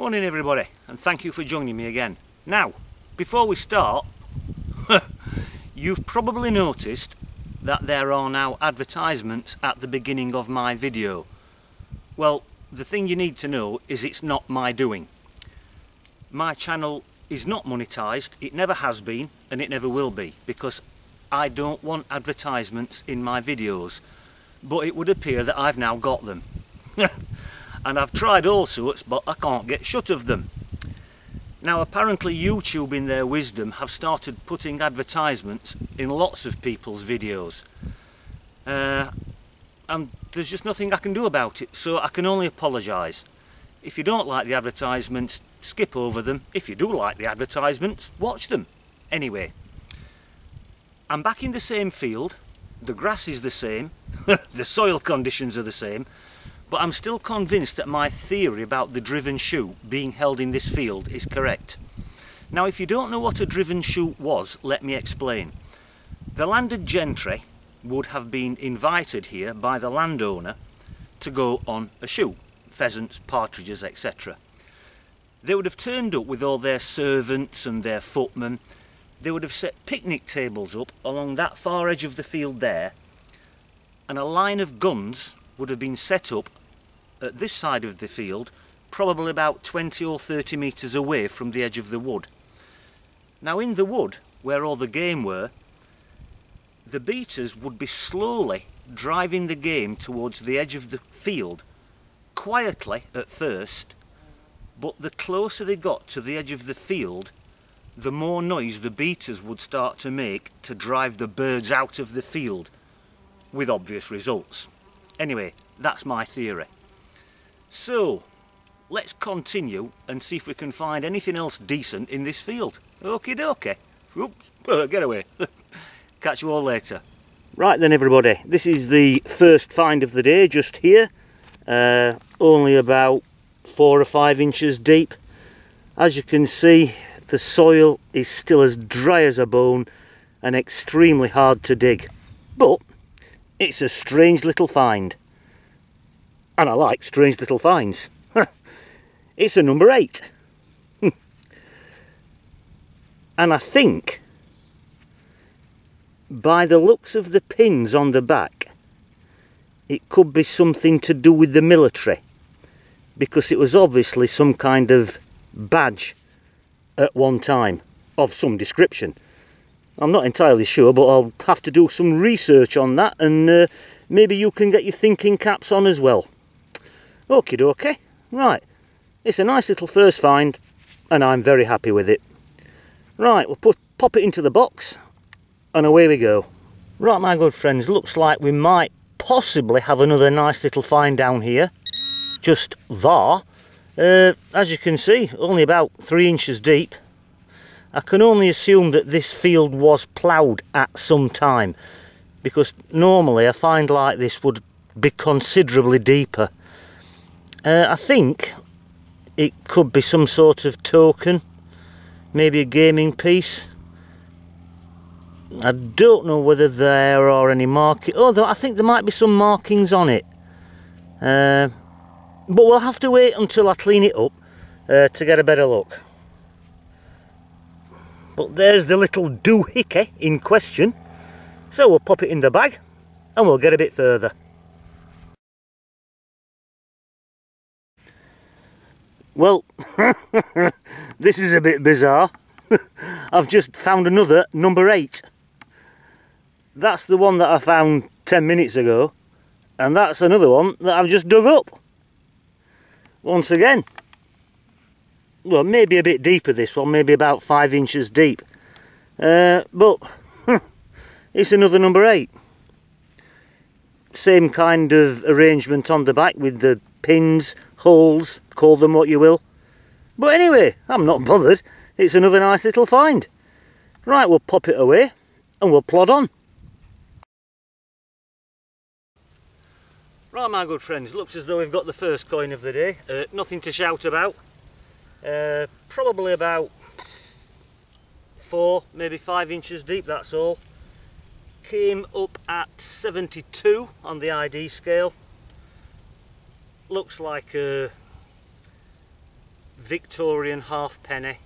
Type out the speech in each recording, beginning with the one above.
Morning everybody and thank you for joining me again. Now, before we start, you've probably noticed that there are now advertisements at the beginning of my video. Well, the thing you need to know is it's not my doing. My channel is not monetized, it never has been and it never will be because I don't want advertisements in my videos but it would appear that I've now got them. and I've tried all sorts but I can't get shut of them. Now apparently YouTube in their wisdom have started putting advertisements in lots of people's videos. Uh, and there's just nothing I can do about it so I can only apologise. If you don't like the advertisements skip over them. If you do like the advertisements watch them. Anyway, I'm back in the same field, the grass is the same, the soil conditions are the same, but I'm still convinced that my theory about the driven shoot being held in this field is correct. Now if you don't know what a driven shoot was, let me explain. The landed gentry would have been invited here by the landowner to go on a shoot, pheasants, partridges, etc. They would have turned up with all their servants and their footmen they would have set picnic tables up along that far edge of the field there and a line of guns would have been set up at this side of the field probably about 20 or 30 metres away from the edge of the wood. Now in the wood where all the game were the beaters would be slowly driving the game towards the edge of the field quietly at first but the closer they got to the edge of the field the more noise the beaters would start to make to drive the birds out of the field with obvious results. Anyway, that's my theory. So, let's continue and see if we can find anything else decent in this field. Okie dokie. Oops, get away. Catch you all later. Right then everybody, this is the first find of the day just here. Uh, only about four or five inches deep. As you can see, the soil is still as dry as a bone and extremely hard to dig. But it's a strange little find. And I like strange little finds. it's a number eight. and I think by the looks of the pins on the back it could be something to do with the military because it was obviously some kind of badge at one time of some description. I'm not entirely sure, but I'll have to do some research on that and uh, maybe you can get your thinking caps on as well. Okie dokie, right. It's a nice little first find and I'm very happy with it. Right, we'll put, pop it into the box and away we go. Right, my good friends, looks like we might possibly have another nice little find down here. Just there. Uh, as you can see, only about three inches deep. I can only assume that this field was ploughed at some time because normally a find like this would be considerably deeper. Uh, I think it could be some sort of token, maybe a gaming piece. I don't know whether there are any markings, although I think there might be some markings on it. Uh, but we'll have to wait until I clean it up uh, to get a better look. But there's the little doohickey in question. So we'll pop it in the bag and we'll get a bit further. Well, this is a bit bizarre. I've just found another number 8. That's the one that I found 10 minutes ago. And that's another one that I've just dug up once again well maybe a bit deeper this one maybe about five inches deep uh, but it's another number eight same kind of arrangement on the back with the pins holes call them what you will but anyway I'm not bothered it's another nice little find right we'll pop it away and we'll plod on Right my good friends, looks as though we've got the first coin of the day. Uh, nothing to shout about. Uh, probably about four, maybe five inches deep, that's all. Came up at 72 on the ID scale. Looks like a Victorian halfpenny.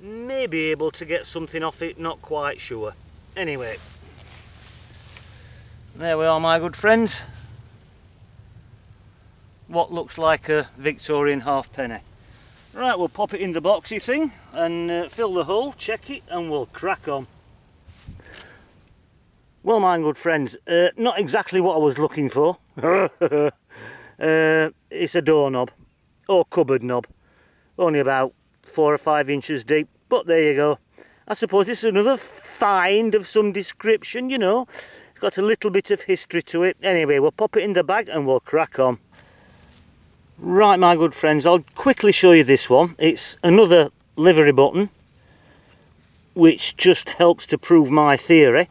May be able to get something off it, not quite sure. Anyway, there we are my good friends. What looks like a Victorian halfpenny. Right, we'll pop it in the boxy thing and uh, fill the hole, check it and we'll crack on. Well my good friends, uh, not exactly what I was looking for. uh, it's a doorknob or cupboard knob. Only about four or five inches deep, but there you go. I suppose it's another find of some description, you know. It's got a little bit of history to it. Anyway, we'll pop it in the bag and we'll crack on. Right, my good friends, I'll quickly show you this one. It's another livery button, which just helps to prove my theory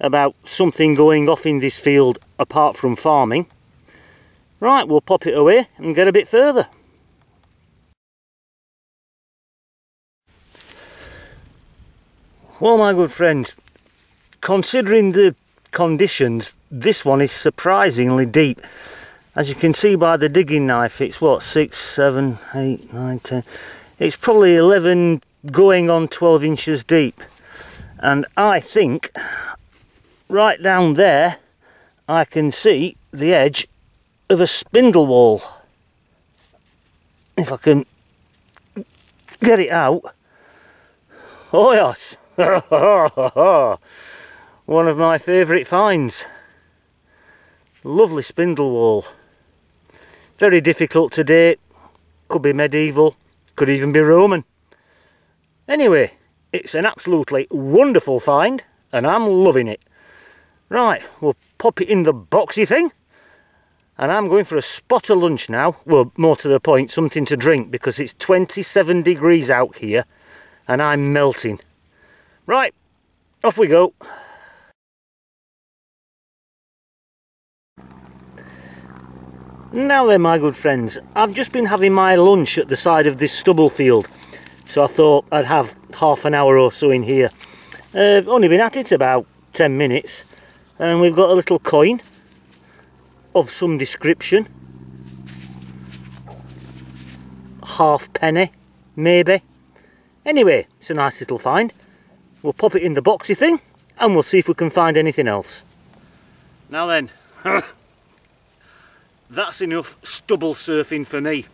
about something going off in this field apart from farming. Right, we'll pop it away and get a bit further. Well, my good friends, considering the conditions, this one is surprisingly deep. As you can see by the digging knife, it's what, 6, 7, 8, 9, 10. It's probably 11 going on 12 inches deep. And I think right down there, I can see the edge of a spindle whorl. If I can get it out. Oh yes. One of my favourite finds. Lovely spindle whorl. Very difficult to date. Could be medieval. Could even be Roman. Anyway, it's an absolutely wonderful find and I'm loving it. Right, we'll pop it in the boxy thing and I'm going for a spot of lunch now. Well, more to the point, something to drink because it's 27 degrees out here and I'm melting. Right, off we go. Now then my good friends, I've just been having my lunch at the side of this stubble field so I thought I'd have half an hour or so in here. Uh, I've only been at it about 10 minutes and we've got a little coin of some description. Half penny, maybe. Anyway, it's a nice little find. We'll pop it in the boxy thing and we'll see if we can find anything else. Now then, that's enough stubble surfing for me.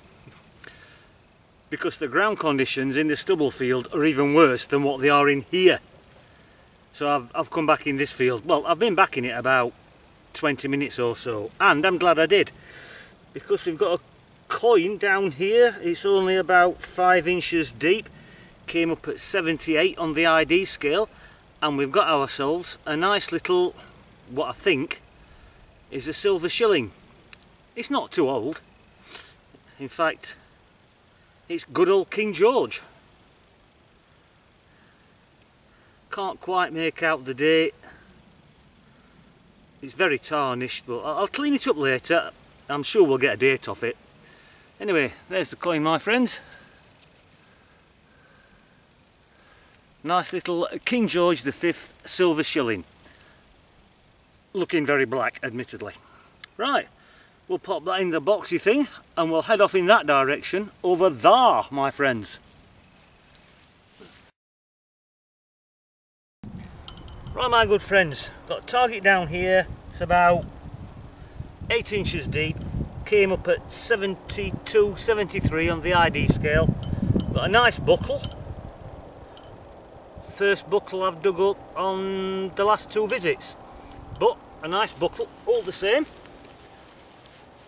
Because the ground conditions in the stubble field are even worse than what they are in here. So I've, I've come back in this field. Well, I've been back in it about 20 minutes or so. And I'm glad I did. Because we've got a coin down here. It's only about five inches deep came up at 78 on the ID scale and we've got ourselves a nice little what I think is a silver shilling it's not too old in fact it's good old King George can't quite make out the date it's very tarnished but I'll clean it up later I'm sure we'll get a date off it anyway there's the coin my friends Nice little King George V silver shilling. Looking very black, admittedly. Right, we'll pop that in the boxy thing and we'll head off in that direction over there, my friends. Right, my good friends, got a target down here. It's about 8 inches deep. Came up at 72, 73 on the ID scale. Got a nice buckle first buckle I've dug up on the last two visits but a nice buckle all the same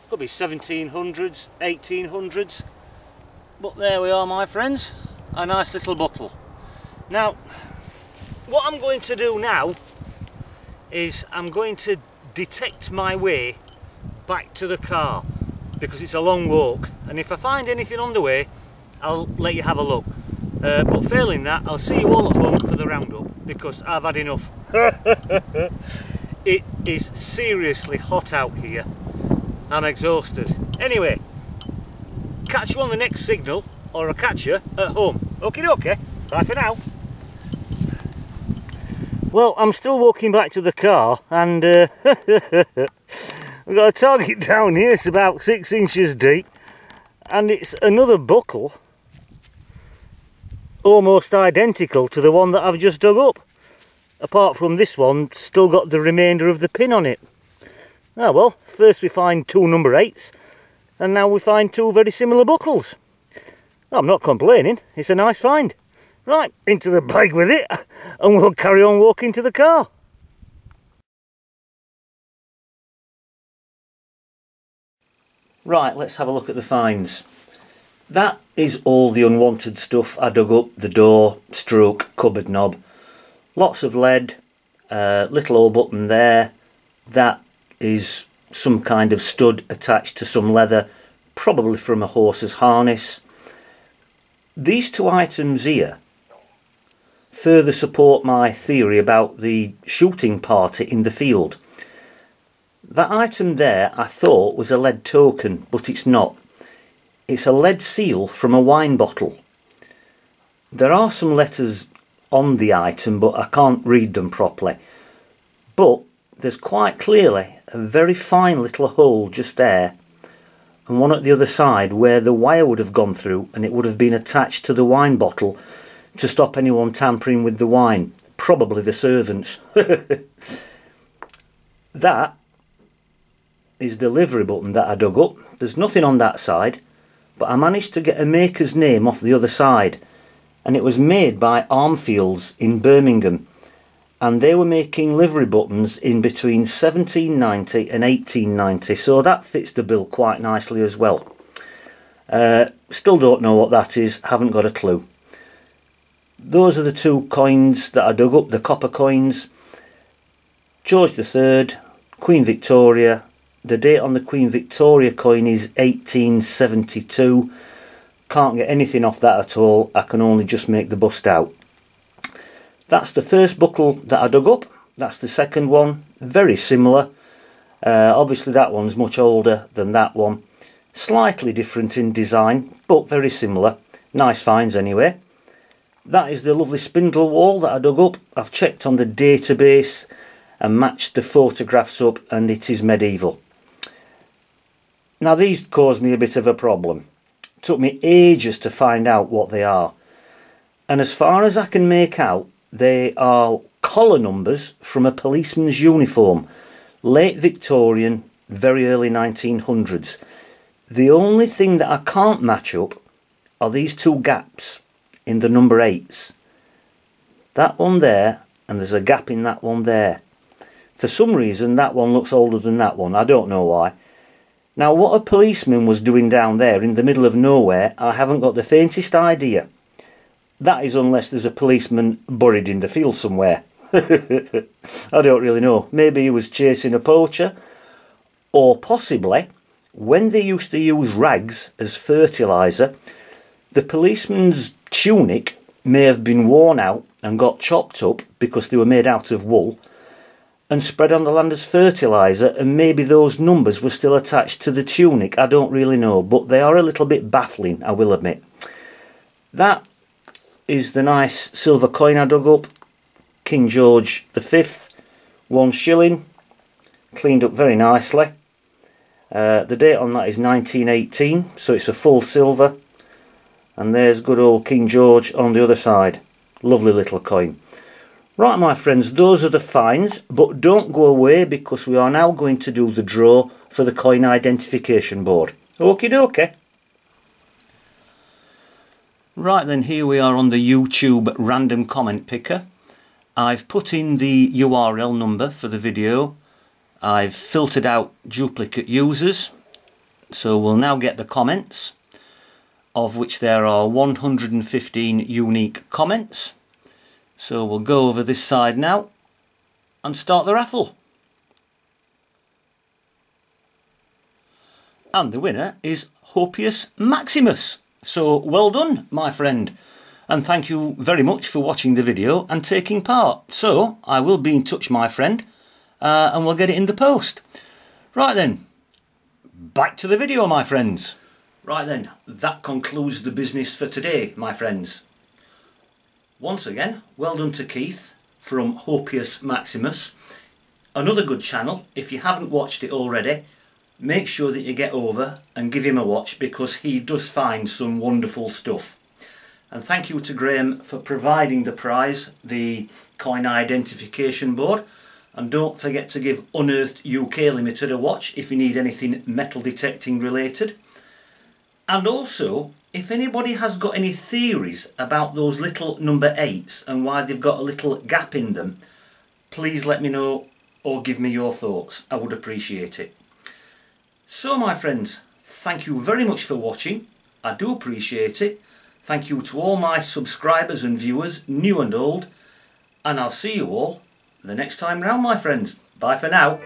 could be 1700s 1800s but there we are my friends a nice little buckle now what I'm going to do now is I'm going to detect my way back to the car because it's a long walk and if I find anything on the way I'll let you have a look uh, but failing that, I'll see you all at home for the roundup because I've had enough. it is seriously hot out here. I'm exhausted. Anyway, catch you on the next signal or I'll catch you at home. Okay, okay. Bye for now. Well, I'm still walking back to the car and uh, we've got a target down here. It's about six inches deep and it's another buckle almost identical to the one that I've just dug up. Apart from this one still got the remainder of the pin on it. Ah well first we find two number eights and now we find two very similar buckles. I'm not complaining. It's a nice find right into the bag with it and we'll carry on walking to the car Right, let's have a look at the finds. That is all the unwanted stuff I dug up, the door, stroke, cupboard knob. Lots of lead, uh, little old button there. That is some kind of stud attached to some leather, probably from a horse's harness. These two items here further support my theory about the shooting party in the field. That item there I thought was a lead token, but it's not. It's a lead seal from a wine bottle. There are some letters on the item, but I can't read them properly. But there's quite clearly a very fine little hole just there and one at the other side where the wire would have gone through and it would have been attached to the wine bottle to stop anyone tampering with the wine. Probably the servants. that is the livery button that I dug up. There's nothing on that side, but I managed to get a maker's name off the other side. And it was made by Armfields in Birmingham. And they were making livery buttons in between 1790 and 1890. So that fits the bill quite nicely as well. Uh, still don't know what that is, haven't got a clue. Those are the two coins that I dug up, the copper coins. George III, Queen Victoria. The date on the Queen Victoria coin is 1872 can't get anything off that at all. I can only just make the bust out. That's the first buckle that I dug up. That's the second one. Very similar. Uh, obviously that one's much older than that one. Slightly different in design but very similar. Nice finds anyway that is the lovely spindle whorl that I dug up I've checked on the database and matched the photographs up and it is medieval now these caused me a bit of a problem. It took me ages to find out what they are. And as far as I can make out, they are collar numbers from a policeman's uniform. Late Victorian, very early 1900s. The only thing that I can't match up are these two gaps in the number 8s. That one there, and there's a gap in that one there. For some reason, that one looks older than that one. I don't know why. Now what a policeman was doing down there in the middle of nowhere I haven't got the faintest idea. That is unless there's a policeman buried in the field somewhere. I don't really know. Maybe he was chasing a poacher or possibly when they used to use rags as fertiliser the policeman's tunic may have been worn out and got chopped up because they were made out of wool and spread on the land as fertiliser and maybe those numbers were still attached to the tunic. I don't really know but they are a little bit baffling I will admit. That is the nice silver coin I dug up. King George V one shilling. Cleaned up very nicely. Uh, the date on that is 1918 so it's a full silver and there's good old King George on the other side lovely little coin Right my friends, those are the finds, but don't go away because we are now going to do the draw for the coin identification board. Okie dokie. Right then, here we are on the YouTube random comment picker. I've put in the URL number for the video. I've filtered out duplicate users. So we'll now get the comments, of which there are 115 unique comments. So we'll go over this side now and start the raffle. And the winner is Hopius Maximus. So well done, my friend. And thank you very much for watching the video and taking part. So I will be in touch, my friend, uh, and we'll get it in the post. Right then, back to the video, my friends. Right then, that concludes the business for today, my friends. Once again, well done to Keith from Hopius Maximus. Another good channel. If you haven't watched it already, make sure that you get over and give him a watch because he does find some wonderful stuff. And thank you to Graham for providing the prize, the coin identification board. And don't forget to give Unearthed UK Limited a watch if you need anything metal detecting related. And also, if anybody has got any theories about those little number 8s and why they've got a little gap in them, please let me know or give me your thoughts. I would appreciate it. So my friends, thank you very much for watching. I do appreciate it. Thank you to all my subscribers and viewers, new and old. And I'll see you all the next time round, my friends. Bye for now.